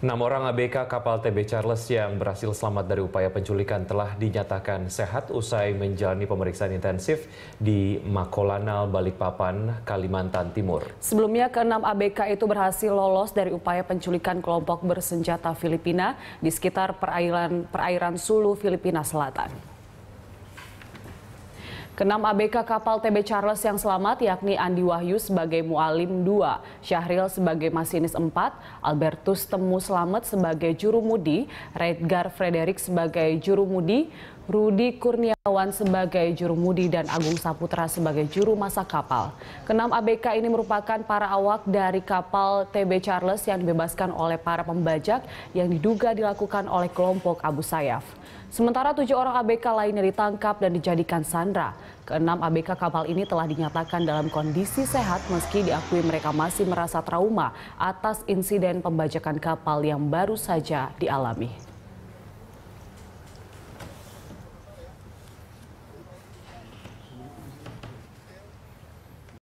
Enam orang ABK kapal TB Charles yang berhasil selamat dari upaya penculikan telah dinyatakan sehat usai menjalani pemeriksaan intensif di Makolanal, Balikpapan, Kalimantan Timur. Sebelumnya, keenam ABK itu berhasil lolos dari upaya penculikan kelompok bersenjata Filipina di sekitar perairan, perairan Sulu, Filipina Selatan. Kenam ABK kapal TB Charles yang selamat yakni Andi Wahyu sebagai mualim 2, Syahril sebagai masinis 4, Albertus Temu Selamat sebagai juru mudi, Redgar Frederick sebagai juru mudi, Rudi Kurniawan sebagai juru mudi dan Agung Saputra sebagai juru masak kapal. Kenam ABK ini merupakan para awak dari kapal TB Charles yang dibebaskan oleh para pembajak yang diduga dilakukan oleh kelompok Abu Sayyaf. Sementara tujuh orang ABK lainnya ditangkap dan dijadikan sandra. Keenam ABK kapal ini telah dinyatakan dalam kondisi sehat meski diakui mereka masih merasa trauma atas insiden pembajakan kapal yang baru saja dialami.